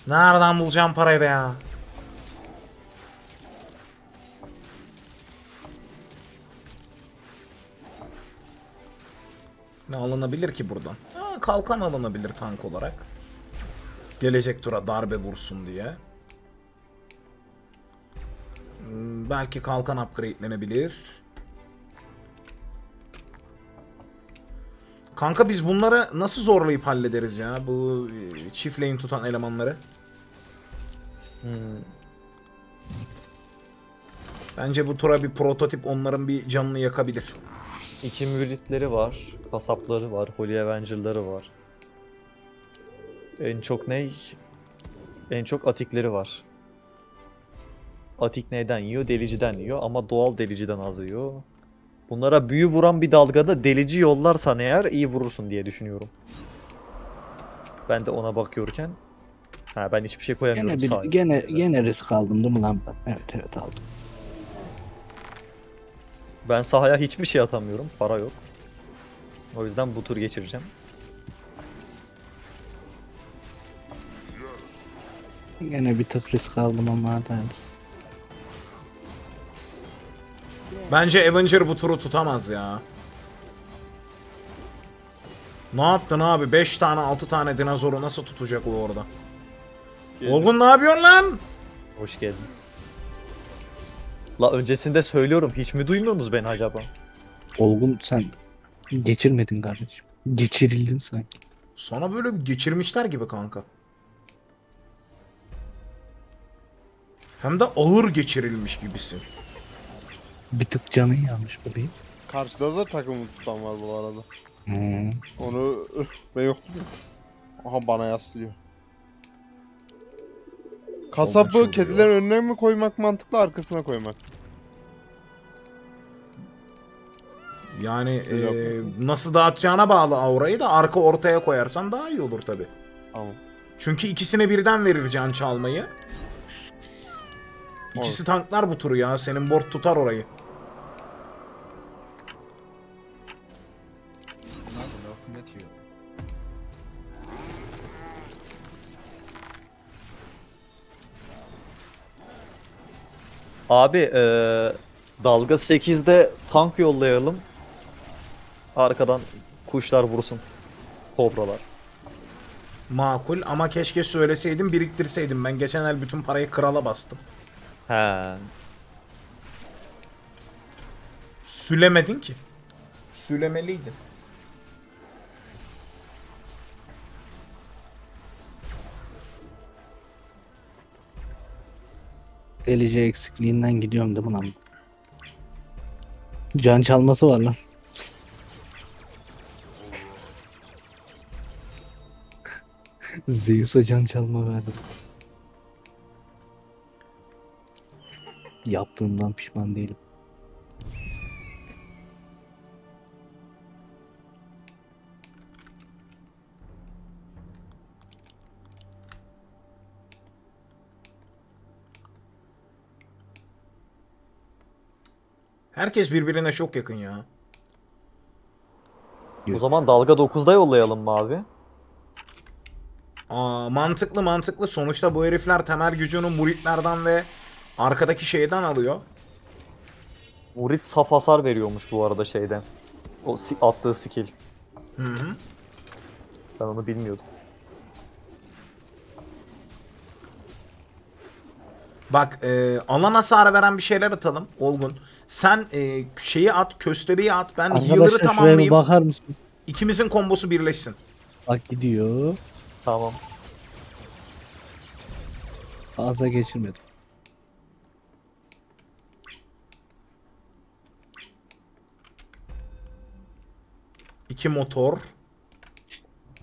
Nereden bulacağım parayı be ya? Ne alınabilir ki buradan? Ha, kalkan alınabilir tank olarak. Gelecek tura darbe vursun diye. Hmm, Belki kalkan upgrade'lenebilir. Kanka biz bunları nasıl zorlayıp hallederiz ya? Bu e, çift lane tutan elemanları. Hmm. Bence bu tura bir prototip onların bir canını yakabilir. İki müritleri var, kasapları var, Holy Avenger'ları var. En çok ne? En çok atikleri var. Atik neyden yiyor? Deliciden yiyor ama doğal deliciden az yiyor. Bunlara büyü vuran bir dalgada delici yollarsan eğer iyi vurursun diye düşünüyorum. Ben de ona bakıyorken Ha ben hiçbir şey koyamıyorum Gene, bir, sahaya. gene, Güzel. gene risk aldım değil mi lan ben? Evet evet aldım. Ben sahaya hiçbir şey atamıyorum. Para yok. O yüzden bu tur geçireceğim. Gene bir tık risk aldım ama hatalıyız. Bence Avenger bu turu tutamaz ya. Ne yaptın abi? 5 tane 6 tane dinozoru nasıl tutacak o orada? Olgun ne yapıyorsun lan? Hoş geldin. La öncesinde söylüyorum hiç mi duymuyorsunuz beni acaba? Olgun sen geçirmedin kardeşim. Geçirildin sanki. Sana böyle bir geçirmişler gibi kanka. Hem de ağır geçirilmiş gibisin. Bir tık canın yanmış bebeğim. Karşıda da takımı tutan var bu arada. Hmm. Onu ben yoktum. Aha bana yaslıyor. Kasabı kedilerin önüne mi koymak mantıklı arkasına koymak? Yani yapma. nasıl dağıtacağına bağlı aurayı da arka ortaya koyarsan daha iyi olur tabi. Tamam. Çünkü ikisine birden verir can çalmayı. İkisi tanklar bu turu ya. Senin board tutar orayı. Abi eee, dalga 8'de tank yollayalım. Arkadan kuşlar vursun. Kobralar. Makul ama keşke söyleseydim biriktirseydim. Ben geçen el bütün parayı krala bastım. He. Sülemedin ki. Sülemeliydin. Delice eksikliğinden gidiyorum değil mi lan? Can çalması var lan. Zeus'a can çalma verdim. Yaptığımdan pişman değilim. Herkes birbirine çok yakın ya. O zaman dalga 9'da yollayalım mı abi? Aa, mantıklı mantıklı. Sonuçta bu herifler temel gücünü muritlerden ve arkadaki şeyden alıyor. Murit saf hasar veriyormuş bu arada şeyden. O si- attığı skill. Hı hı. Ben onu bilmiyordum. Bak e, alan hasarı veren bir şeyler atalım. Olgun. Sen e, şeyi at, köstebeği at. Ben healer'ı Arkadaşlar şuraya bir tamamlayayım. bakar mısın? İkimizin kombosu birleşsin. Bak gidiyor. Tamam. Ağza geçirmedim. İki motor.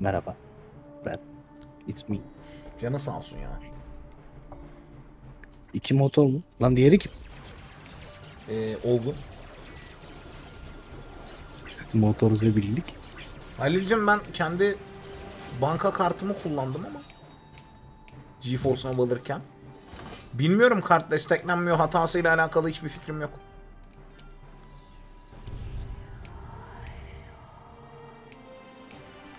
Merhaba. Ben. It's me. Canı sağ olsun ya. İki motor mu? Lan diğeri kim? e, olgun. Motorize bildik. Halil'cim ben kendi banka kartımı kullandım ama GeForce'una balırken. Bilmiyorum kart desteklenmiyor hatasıyla alakalı hiçbir fikrim yok.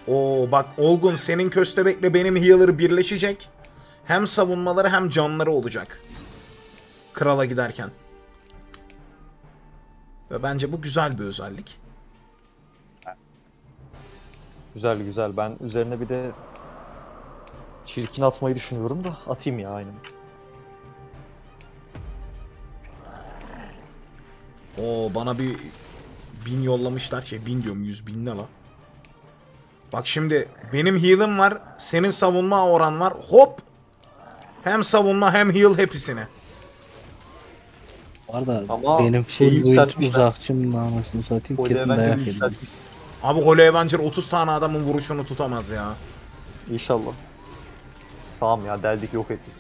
Oo bak Olgun senin köstebekle benim healer birleşecek. Hem savunmaları hem canları olacak. Krala giderken. Ve bence bu güzel bir özellik. Güzel güzel. Ben üzerine bir de çirkin atmayı düşünüyorum da atayım ya aynen. Oo bana bir bin yollamışlar. Şey bin diyorum yüz bin ne la? Bak şimdi benim heal'ım var. Senin savunma oran var. Hop! Hem savunma hem heal hepsine. Var da Ama benim şeyi full build yükseltmişler. uzakçım anasını satayım O kesin dayak yedim. yükseltmiş. Abi Holy Avenger 30 tane adamın vuruşunu tutamaz ya. İnşallah. Tamam ya deldik yok ettik.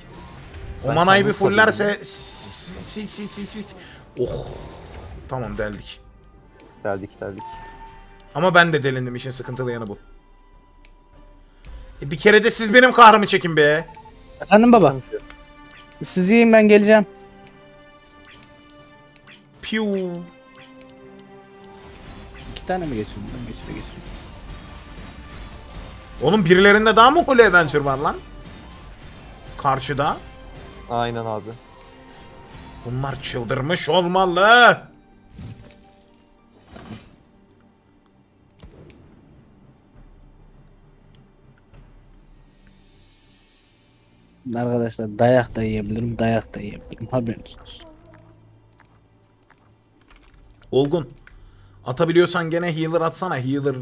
O Ben manayı bir kendim fullerse si si si si si- Oh. Tamam deldik. Deldik deldik. Ama ben de delindim işin sıkıntılı yanı bu. E bir kere de siz benim kahrımı çekin be. Efendim baba. Siz yiyin ben geleceğim. Piu. İki tane mi geçirdin? Ben geçire geçireyim. Oğlum birilerinde daha mı Holy Avenger var lan? Karşıda. Aynen abi. Bunlar çıldırmış olmalı. Arkadaşlar dayak da yiyebilirim, dayak da yiyebilirim. Haberiniz olsun. Olgun. Atabiliyorsan gene healer atsana. Healer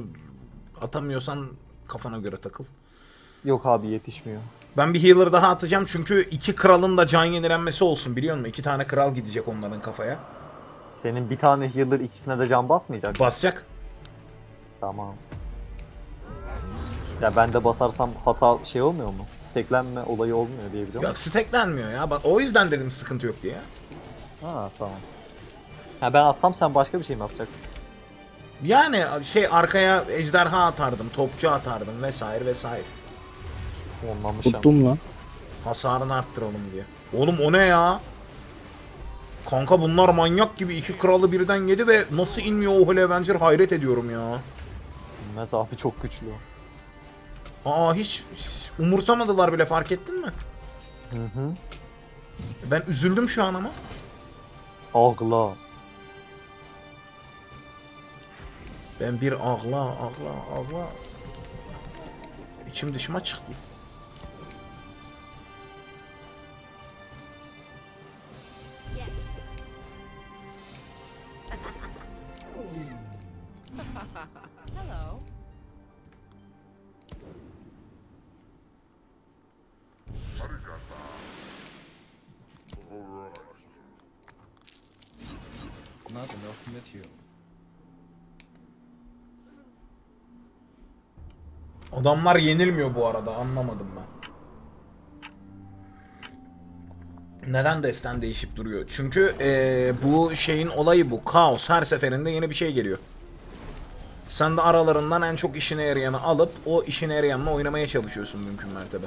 atamıyorsan kafana göre takıl. Yok abi yetişmiyor. Ben bir healer daha atacağım çünkü iki kralın da can yenilenmesi olsun biliyor musun? İki tane kral gidecek onların kafaya. Senin bir tane healer ikisine de can basmayacak. Basacak. Tamam. Ya ben de basarsam hata şey olmuyor mu? Steklenme olayı olmuyor diye biliyorum. Yok steklenmiyor ya. O yüzden dedim sıkıntı yok diye. Ha tamam. Ha ben atsam sen başka bir şey mi atacaksın? Yani şey arkaya ejderha atardım, topçu atardım vesaire vesaire. Onlanmış ama. Tuttum lan. Hasarını arttıralım diye. Oğlum o ne ya? Kanka bunlar manyak gibi iki kralı birden yedi ve nasıl inmiyor o Holy Avenger hayret ediyorum ya. Bilmez abi çok güçlü. Aa hiç, hiç umursamadılar bile fark ettin mi? Hı hı. Ben üzüldüm şu an ama. Algıla. Ben bir ağla ağla ağla. İçim dışıma çıktı. Hello. Adamlar yenilmiyor bu arada anlamadım ben. Neden desten değişip duruyor? Çünkü eee, bu şeyin olayı bu. Kaos her seferinde yeni bir şey geliyor. Sen de aralarından en çok işine yarayanı alıp o işine yarayanla oynamaya çalışıyorsun mümkün mertebe.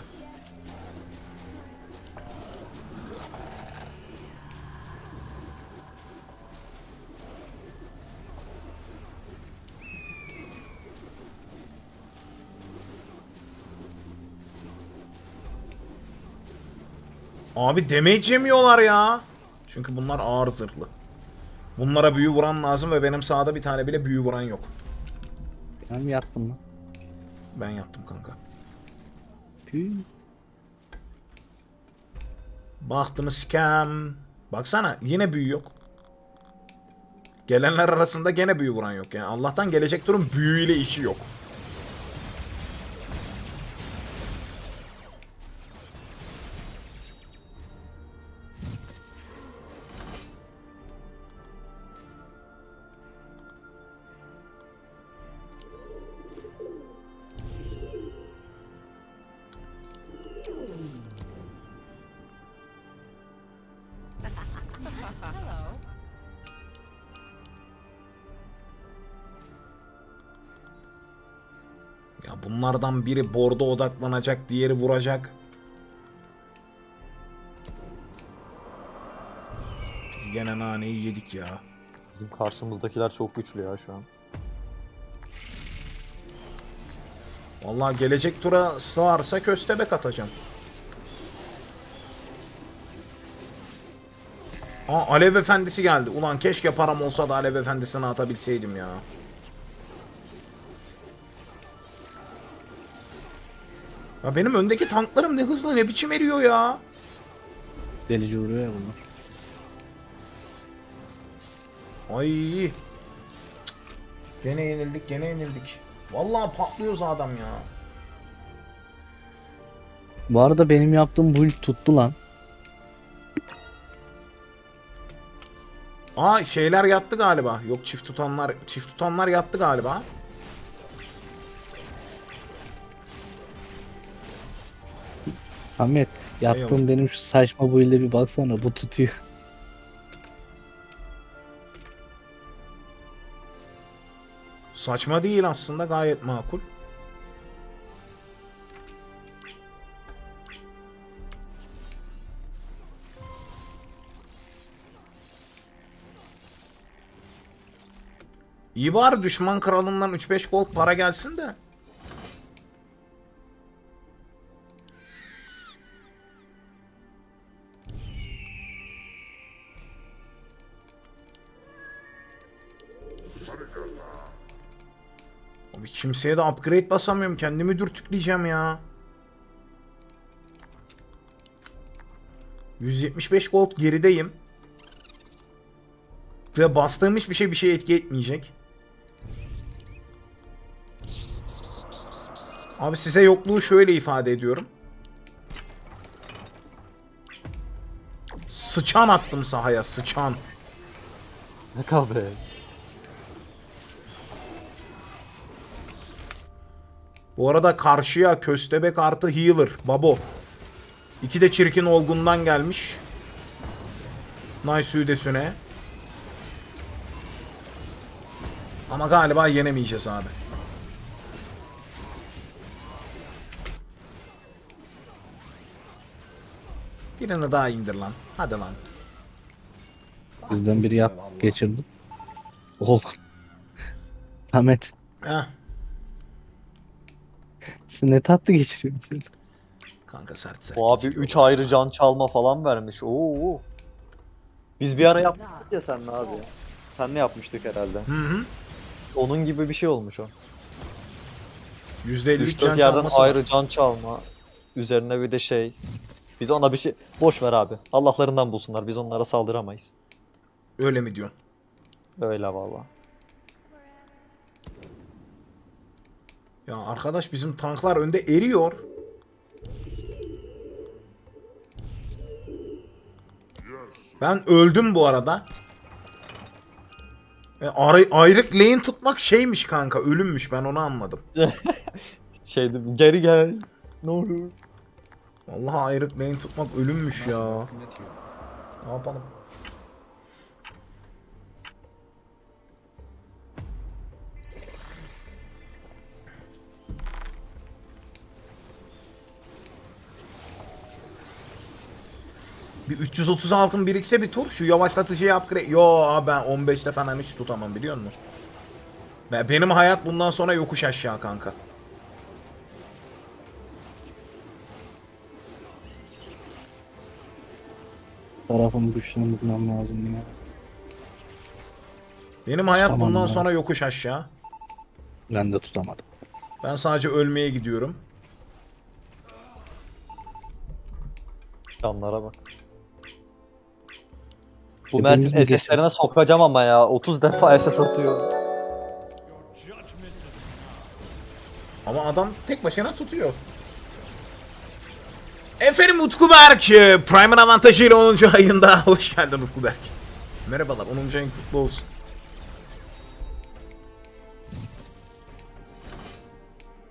Abi damage yemiyorlar ya. Çünkü bunlar ağır zırhlı. Bunlara büyü vuran lazım ve benim sağda bir tane bile büyü vuran yok. Ben yattım lan. Ben yaptım kanka. Püh. Baktım scam. Baksana yine büyü yok. Gelenler arasında gene büyü vuran yok yani. Allah'tan gelecek durum büyüyle işi yok. Bunlardan biri borda odaklanacak, diğeri vuracak. Biz gene naneyi yedik ya. Bizim karşımızdakiler çok güçlü ya şu an. Vallahi gelecek tura sığarsa köstebek atacağım. Aa Alev Efendisi geldi. Ulan keşke param olsa da Alev Efendisi'ni atabilseydim ya. Ya benim öndeki tanklarım ne hızlı ne biçim eriyor ya. Delici vuruyor ya bunlar. Ay. Gene yenildik, gene yenildik. Vallahi patlıyoruz adam ya. Bu arada benim yaptığım build tuttu lan. Aa şeyler yattı galiba. Yok çift tutanlar, çift tutanlar yattı galiba. Ahmet yaptığım benim şu saçma build'e bir baksana bu tutuyor. Saçma değil aslında gayet makul. İyi bari düşman kralından 3-5 gold para gelsin de. Kimseye de upgrade basamıyorum. Kendimi dürtükleyeceğim ya. 175 gold gerideyim. Ve bastığım hiçbir şey bir şey etki etmeyecek. Abi size yokluğu şöyle ifade ediyorum. Sıçan attım sahaya sıçan. Ne kahve. Bu arada karşıya köstebek artı healer babo. İki de çirkin olgundan gelmiş. Nice üdesüne. Ama galiba yenemeyeceğiz abi. Birini daha indir lan. Hadi lan. Bizden biri yat geçirdi. Oh. Ahmet Heh. Sen ne tatlı geçiriyorsun. Kanka sert sert. Bu abi geçiriyor. 3 ayrı can çalma falan vermiş. Oo. Biz bir ara yaptık ya senle abi. Sen ne yapmıştık herhalde? Hı hı. Onun gibi bir şey olmuş o. %53 3-4 can yerden çalması var. ayrı can çalma. Üzerine bir de şey. Biz ona bir şey... Boş ver abi. Allah'larından bulsunlar. Biz onlara saldıramayız. Öyle mi diyorsun? Öyle valla. Ya arkadaş bizim tanklar önde eriyor. Ben öldüm bu arada. E, ayrı, ayrık lane tutmak şeymiş kanka ölümmüş ben onu anladım. Şeydi geri gel. Ne olur. Vallahi ayrık lane tutmak ölümmüş ya. Ne yapalım? Bir 330 altın birikse bir tur şu yavaşlatıcıyı upgrade. Yo ben 15'te falan hiç tutamam biliyor musun? Benim hayat bundan sonra yokuş aşağı kanka. Tarafımı güçlendirmem lazım ya. Benim hayat Tamam bundan ya. sonra yokuş aşağı. Ben de tutamadım. Ben sadece ölmeye gidiyorum. Canlara bak. Bu Mert'in? SS'lerine sokacağım ama ya. 30 defa SS atıyor. Ama adam tek başına tutuyor. Efendim Utku Berk, e, Prime'ın avantajıyla 10. ayında hoş geldin Utku Berk. Merhabalar, 10. ayın kutlu olsun.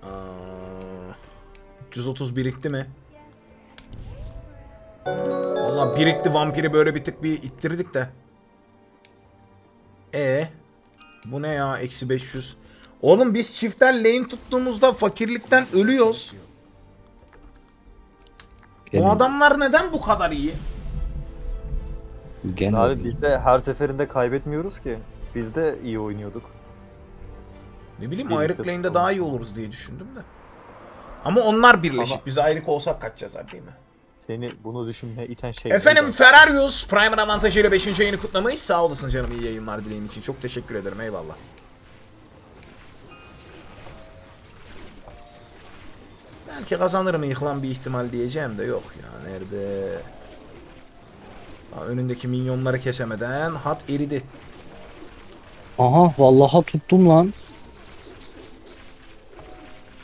Aa, 330 birikti mi? Valla birikti vampiri böyle bir tık bir ittirdik de. E bu ne ya? Eksi 500. Oğlum biz çifter lane tuttuğumuzda fakirlikten ölüyoruz. Bu adamlar neden bu kadar iyi? gene Abi biz de her seferinde kaybetmiyoruz ki. Biz de iyi oynuyorduk. Ne bileyim ayrık lane'de daha iyi oluruz diye düşündüm de. Ama onlar birleşik. Ama- Biz ayrık olsak kaçacağız abi değil mi? Seni bunu düşünmeye iten şey. Efendim? Ferrarius Prime'ın avantajıyla 5. ayını kutlamayı sağ olasın canım iyi yayınlar dileğin için. Çok teşekkür ederim eyvallah. Belki kazanırım yıkılan bir ihtimal diyeceğim de yok ya nerede? Aa, önündeki minyonları kesemeden hat eridi. Aha vallahi tuttum lan.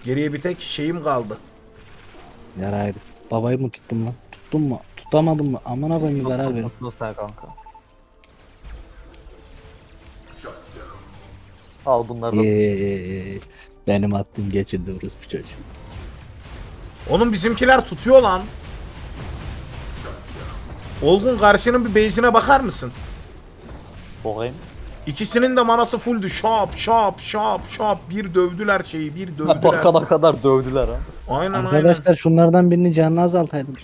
Geriye bir tek şeyim kaldı. Yaraydı. Babayı mı tuttum lan? Tuttum mu? Tutamadım mı? Aman abim bir karar verin. Sen kanka. Al bunları da. Eee, benim attığım geçirdi orospu çocuğu. Oğlum bizimkiler tutuyor lan. Olgun karşının bir base'ine bakar mısın? Bakayım. İkisinin de manası fulldü. Şap şap şap şap. Bir dövdüler şeyi bir dövdüler. Bakana kadar dövdüler ha. Aynen aynen. Arkadaşlar şunlardan birini canını azaltaydım.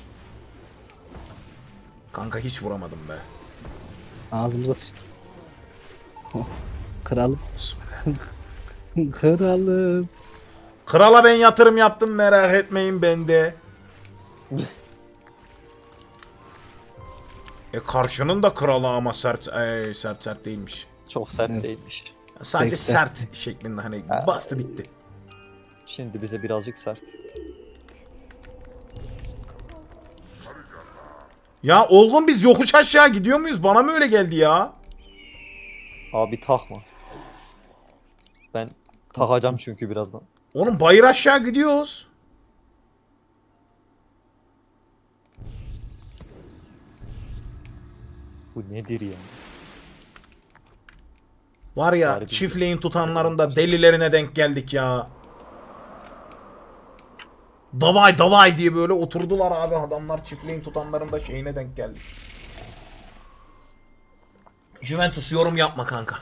Kanka hiç vuramadım be. Ağzımıza sıçtı. Oh, Kralım. Kralım. Krala ben yatırım yaptım merak etmeyin bende. e karşının da kralı ama sert e, sert sert değilmiş. Çok sert Evet. değilmiş. Sadece Peki. sert şeklinde hani Ha. bastı bitti. Şimdi bize birazcık sert. Ya Olgun biz yokuş aşağı gidiyor muyuz? Bana mı öyle geldi ya? Abi takma. Ben takacağım çünkü birazdan. Oğlum bayır aşağı gidiyoruz. Bu nedir ya? Var ya Harbi. çiftliğin tutanların da delilerine denk geldik ya. Davay davay diye böyle oturdular abi adamlar çiftliğin tutanların da şeyine denk geldik. Juventus yorum yapma kanka.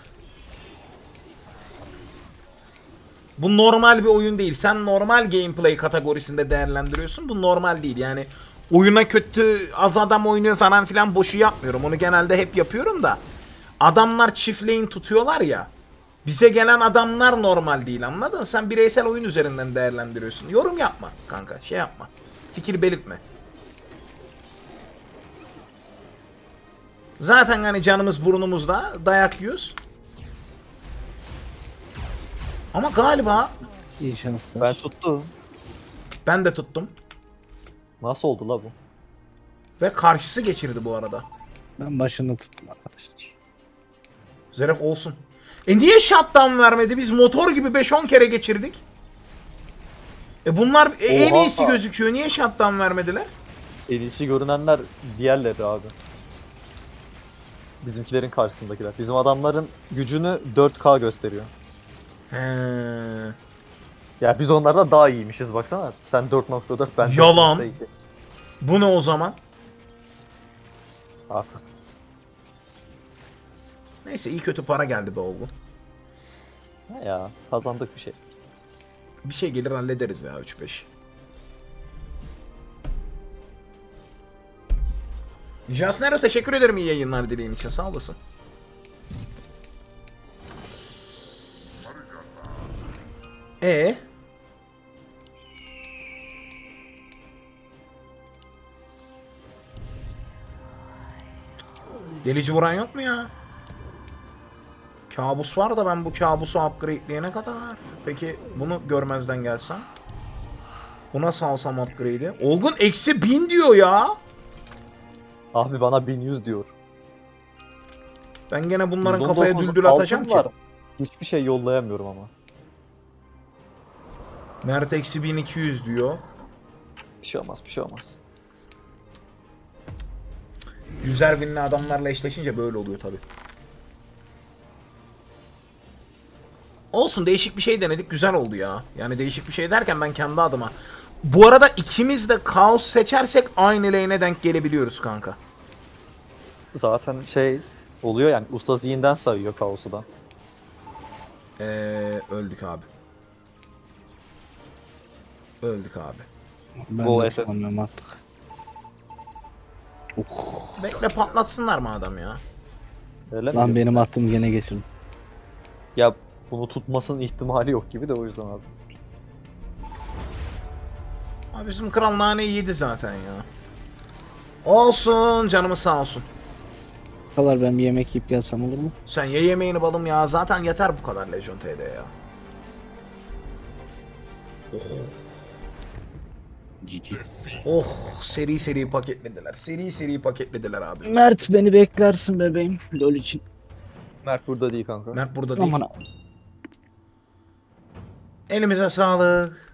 Bu normal bir oyun değil. Sen normal gameplay kategorisinde değerlendiriyorsun. Bu normal değil. Yani oyuna kötü az adam oynuyor falan filan boşu yapmıyorum. Onu genelde hep yapıyorum da. Adamlar çift lane tutuyorlar ya. Bize gelen adamlar normal değil anladın? Sen bireysel oyun üzerinden değerlendiriyorsun. Yorum yapma kanka şey yapma. Fikir belirtme. Zaten hani canımız burnumuzda dayak yiyoruz. Ama galiba İyi şanslar. Ben tuttum. ben de tuttum. Nasıl oldu la bu? Ve karşısı geçirdi bu arada. Ben başını tuttum arkadaşlar. Zeref olsun. E niye shutdown vermedi? Biz motor gibi 5-10 kere geçirdik. E bunlar e, en Oha. iyisi gözüküyor. Niye shutdown vermediler? En iyisi görünenler diğerleri abi. Bizimkilerin karşısındakiler. Bizim adamların gücünü 4K gösteriyor. He. Ya biz onlardan daha iyiymişiz baksana. Sen 4.4 ben Yalan. 4.2. Bu ne o zaman? Artık. Neyse iyi kötü para geldi be oğlum. Ha Ya kazandık bir şey. Bir şey gelir hallederiz ya 3-5. Jasnero teşekkür ederim iyi yayınlar dileğin için sağ olasın. E Delici vuran yok mu ya? Kabus var da ben bu kabusu upgradeleyene kadar. Peki bunu görmezden gelsem? Buna salsam upgrade'i. Olgun eksi 1000 diyor ya. Abi bana 1100 diyor. Ben gene bunların kafaya 119 düldül atacağım ki. var. Hiçbir şey yollayamıyorum ama. Mert eksi 1200 diyor. Bir şey olmaz, bir şey olmaz. Yüzer binli adamlarla eşleşince böyle oluyor tabi. Olsun değişik bir şey denedik güzel oldu ya. Yani değişik bir şey derken ben kendi adıma. Bu arada ikimiz de kaos seçersek aynı lane'e denk gelebiliyoruz kanka. Zaten şey oluyor yani usta zihinden sayıyor kaosu da. Ee, öldük abi. Öldük abi. Ben Bu de Efe- tutamıyorum artık. Oh, Bekle patlatsınlar mı adam ya? Öyle mi? lan benim attığım gene geçirdi. Ya bunu tutmasının ihtimali yok gibi de o yüzden abi. Abi bizim kral naneyi yedi zaten ya. Olsun canımız sağ olsun. Kalar ben bir yemek yiyip gelsem olur mu? Sen ye yemeğini balım ya. Zaten yeter bu kadar Legion TD ya. Cici. Oh seri seri paketlediler. Seri seri paketlediler abi. Mert beni beklersin bebeğim. LOL için. Mert burada değil kanka. Mert burada değil. Aman Elimize sağlık.